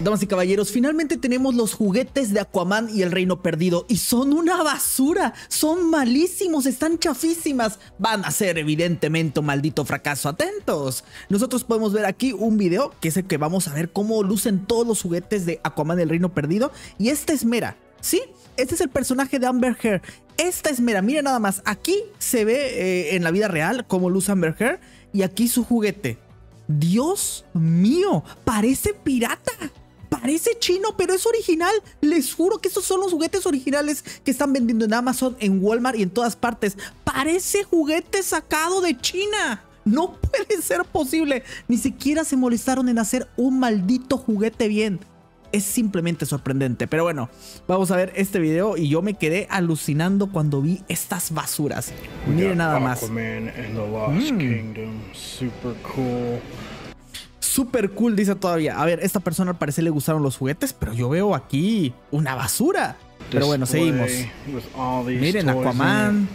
Damas y caballeros, finalmente tenemos los juguetes de Aquaman y el Reino Perdido y son una basura, son malísimos, están chafísimas, van a ser evidentemente un maldito fracaso, atentos. Nosotros podemos ver aquí un video que es el que vamos a ver cómo lucen todos los juguetes de Aquaman y el Reino Perdido y esta es Mera, ¿sí? Este es el personaje de Amber Heard, esta es Mera, miren nada más, aquí se ve eh, en la vida real cómo luce Amber Heard y aquí su juguete. Dios mío, parece pirata. Parece chino, pero es original. Les juro que estos son los juguetes originales que están vendiendo en Amazon, en Walmart y en todas partes. Parece juguete sacado de China. No puede ser posible. Ni siquiera se molestaron en hacer un maldito juguete bien. Es simplemente sorprendente. Pero bueno, vamos a ver este video y yo me quedé alucinando cuando vi estas basuras. Miren nada más. Mm. Super cool. Dice todavía. A ver, esta persona al parecer le gustaron los juguetes, pero yo veo aquí una basura. Pero bueno, seguimos. Miren, Aquaman.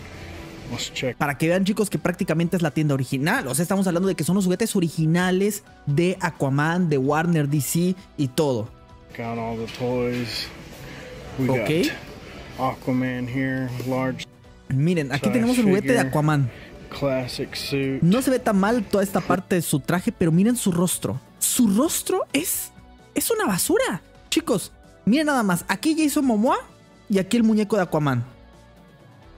Para que vean chicos que prácticamente es la tienda original. O sea, estamos hablando de que son los juguetes originales de Aquaman, de Warner DC y todo. Ok. Aquaman here, large. Miren, aquí tenemos el juguete de Aquaman. No se ve tan mal toda esta parte de su traje, pero miren su rostro. Su rostro es. Es una basura. Chicos, miren nada más. Aquí Jason Momoa y aquí el muñeco de Aquaman.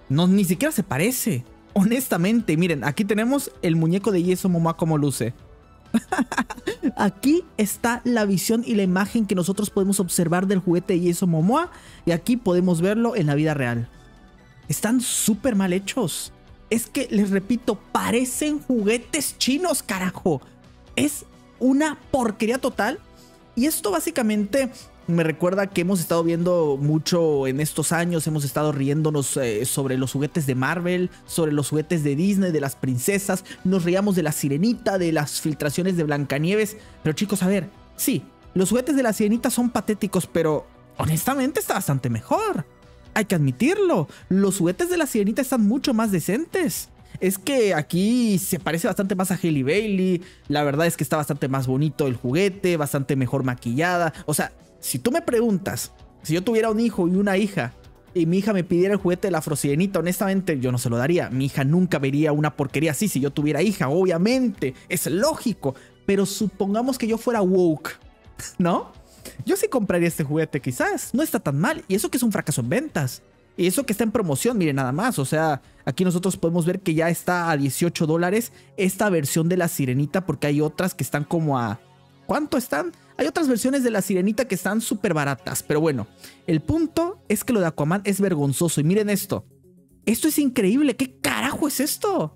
No, ni siquiera se parece. Honestamente, miren, aquí tenemos el muñeco de Jason Momoa como luce. aquí está la visión y la imagen que nosotros podemos observar del juguete de Jason Momoa. Y aquí podemos verlo en la vida real. Están súper mal hechos. Es que, les repito, parecen juguetes chinos, carajo. Es una porquería total. Y esto básicamente me recuerda que hemos estado viendo mucho en estos años, hemos estado riéndonos eh, sobre los juguetes de Marvel, sobre los juguetes de Disney, de las princesas, nos reíamos de la sirenita, de las filtraciones de Blancanieves. Pero chicos, a ver, sí, los juguetes de la sirenita son patéticos, pero honestamente está bastante mejor hay que admitirlo, los juguetes de la sirenita están mucho más decentes. Es que aquí se parece bastante más a Haley Bailey. La verdad es que está bastante más bonito el juguete, bastante mejor maquillada. O sea, si tú me preguntas, si yo tuviera un hijo y una hija y mi hija me pidiera el juguete de la afrosirenita, honestamente yo no se lo daría. Mi hija nunca vería una porquería así si yo tuviera hija, obviamente. Es lógico. Pero supongamos que yo fuera woke, ¿no? Yo sí compraría este juguete quizás, no está tan mal. Y eso que es un fracaso en ventas. Y eso que está en promoción, miren nada más. O sea, aquí nosotros podemos ver que ya está a 18 dólares esta versión de la sirenita porque hay otras que están como a... ¿Cuánto están? Hay otras versiones de la sirenita que están súper baratas. Pero bueno, el punto es que lo de Aquaman es vergonzoso. Y miren esto. Esto es increíble. ¿Qué carajo es esto?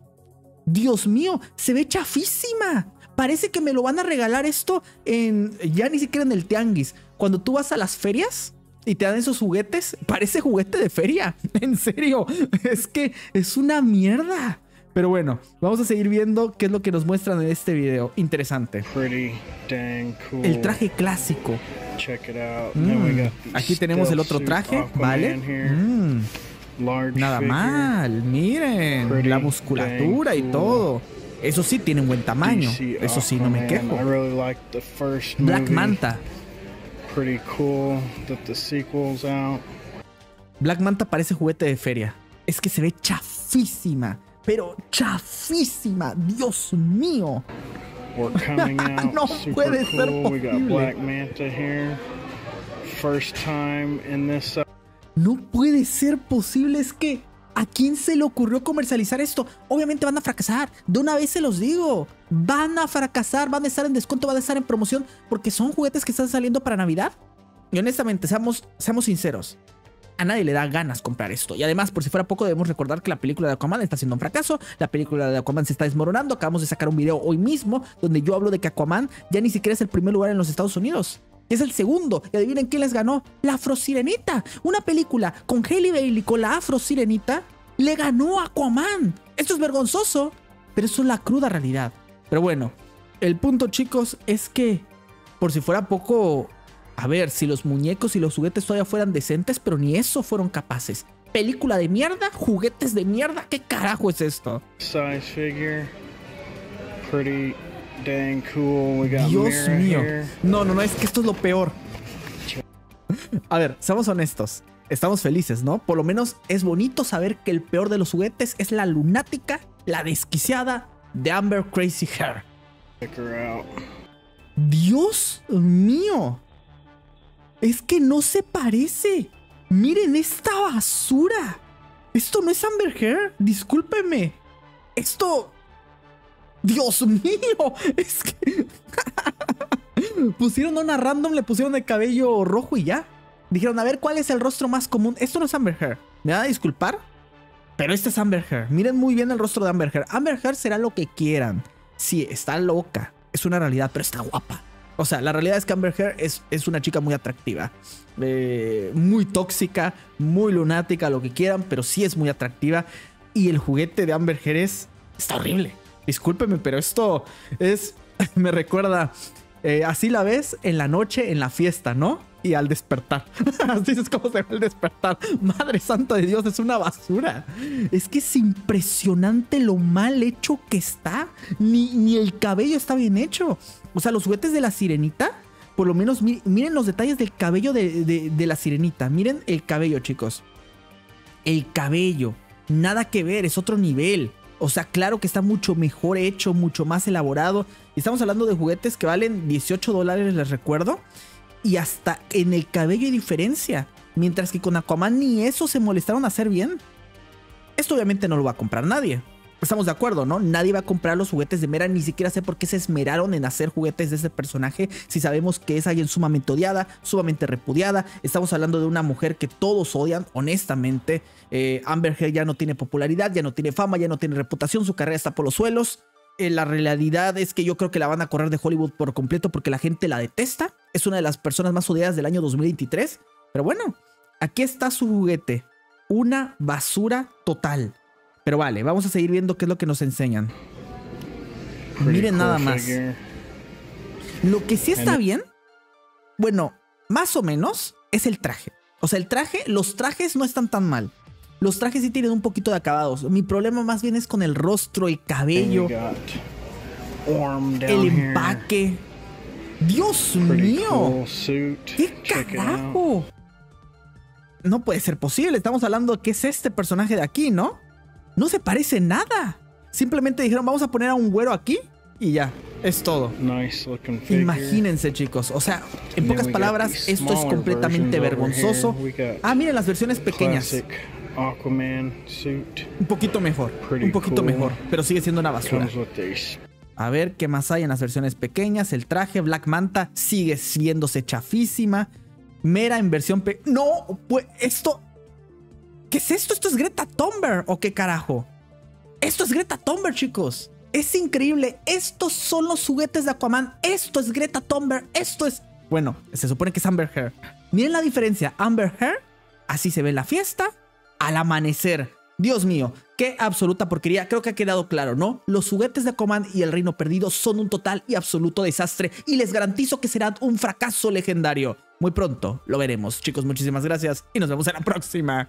Dios mío, se ve chafísima. Parece que me lo van a regalar esto en ya ni siquiera en el tianguis. Cuando tú vas a las ferias y te dan esos juguetes, parece juguete de feria. En serio, es que es una mierda. Pero bueno, vamos a seguir viendo qué es lo que nos muestran en este video. Interesante. El traje clásico. Mm, aquí tenemos el otro traje, ¿vale? Mm, nada mal, miren, la musculatura y todo. Eso sí, tiene un buen tamaño. Eso sí, no me quejo. Black Manta. Black Manta parece juguete de feria. Es que se ve chafísima. Pero chafísima. Dios mío. no puede ser posible. No puede ser posible. Es que ¿A quién se le ocurrió comercializar esto? Obviamente van a fracasar. De una vez se los digo. Van a fracasar, van a estar en descuento, van a estar en promoción porque son juguetes que están saliendo para Navidad. Y honestamente, seamos, seamos sinceros. A nadie le da ganas comprar esto. Y además, por si fuera poco, debemos recordar que la película de Aquaman está siendo un fracaso. La película de Aquaman se está desmoronando. Acabamos de sacar un video hoy mismo donde yo hablo de que Aquaman ya ni siquiera es el primer lugar en los Estados Unidos es el segundo. Y adivinen quién les ganó. La Afrosirenita. Una película con Hailey Bailey, con la Afrosirenita, le ganó a Aquaman. Esto es vergonzoso, pero eso es la cruda realidad. Pero bueno, el punto, chicos, es que, por si fuera poco, a ver, si los muñecos y los juguetes todavía fueran decentes, pero ni eso fueron capaces. Película de mierda, juguetes de mierda, ¿qué carajo es esto? Size figure, pretty Dios mío. No, no, no, es que esto es lo peor. A ver, seamos honestos. Estamos felices, ¿no? Por lo menos es bonito saber que el peor de los juguetes es la lunática, la desquiciada de Amber Crazy Hair. Dios mío. Es que no se parece. Miren esta basura. Esto no es Amber Hair. Discúlpeme. Esto... Dios mío. Es que... pusieron una random, le pusieron el cabello rojo y ya. Dijeron, a ver, ¿cuál es el rostro más común? Esto no es Amber Heard. ¿Me van a disculpar? Pero este es Amber Heard. Miren muy bien el rostro de Amber Heard. Amber Heard será lo que quieran. Sí, está loca. Es una realidad, pero está guapa. O sea, la realidad es que Amber Heard es, es una chica muy atractiva. Eh, muy tóxica, muy lunática, lo que quieran, pero sí es muy atractiva. Y el juguete de Amber Heard es... Está horrible. Discúlpeme, pero esto es... Me recuerda eh, así la ves en la noche, en la fiesta, ¿no? Y al despertar. así es como se ve el despertar. Madre santa de Dios, es una basura. Es que es impresionante lo mal hecho que está. Ni, ni el cabello está bien hecho. O sea, los juguetes de la sirenita, por lo menos miren los detalles del cabello de, de la sirenita. Miren el cabello, chicos. El cabello. Nada que ver, es otro nivel. O sea, claro que está mucho mejor hecho, mucho más elaborado. Estamos hablando de juguetes que valen 18 dólares, les recuerdo. Y hasta en el cabello hay diferencia. Mientras que con Aquaman ni eso se molestaron a hacer bien. Esto obviamente no lo va a comprar nadie. Estamos de acuerdo, ¿no? Nadie va a comprar los juguetes de Mera, ni siquiera sé por qué se esmeraron en hacer juguetes de ese personaje si sabemos que es alguien sumamente odiada, sumamente repudiada. Estamos hablando de una mujer que todos odian, honestamente. Eh, Amber Heard ya no tiene popularidad, ya no tiene fama, ya no tiene reputación, su carrera está por los suelos. Eh, la realidad es que yo creo que la van a correr de Hollywood por completo porque la gente la detesta. Es una de las personas más odiadas del año 2023. Pero bueno, aquí está su juguete. Una basura total. Pero vale, vamos a seguir viendo qué es lo que nos enseñan. Miren nada más. Lo que sí está bien, bueno, más o menos, es el traje. O sea, el traje, los trajes no están tan mal. Los trajes sí tienen un poquito de acabados. Mi problema más bien es con el rostro, el cabello, el empaque. Dios mío. ¿Qué carajo? No puede ser posible. Estamos hablando de que es este personaje de aquí, ¿no? No se parece nada. Simplemente dijeron, vamos a poner a un güero aquí y ya. Es todo. Imagínense, chicos. O sea, en pocas palabras, esto es completamente vergonzoso. Ah, miren las versiones pequeñas. Un poquito mejor. Un poquito mejor. Pero sigue siendo una basura. A ver qué más hay en las versiones pequeñas. El traje Black Manta sigue viéndose chafísima. Mera en versión pe No, pues esto. ¿Qué es esto? ¿Esto es Greta Thunberg o qué carajo? Esto es Greta Thunberg, chicos. Es increíble. Estos son los juguetes de Aquaman. Esto es Greta Thunberg. Esto es. Bueno, se supone que es Amber Heard. Miren la diferencia. Amber Heard, así se ve la fiesta al amanecer. Dios mío, qué absoluta porquería. Creo que ha quedado claro, ¿no? Los juguetes de Aquaman y el Reino Perdido son un total y absoluto desastre y les garantizo que serán un fracaso legendario. Muy pronto lo veremos. Chicos, muchísimas gracias y nos vemos en la próxima.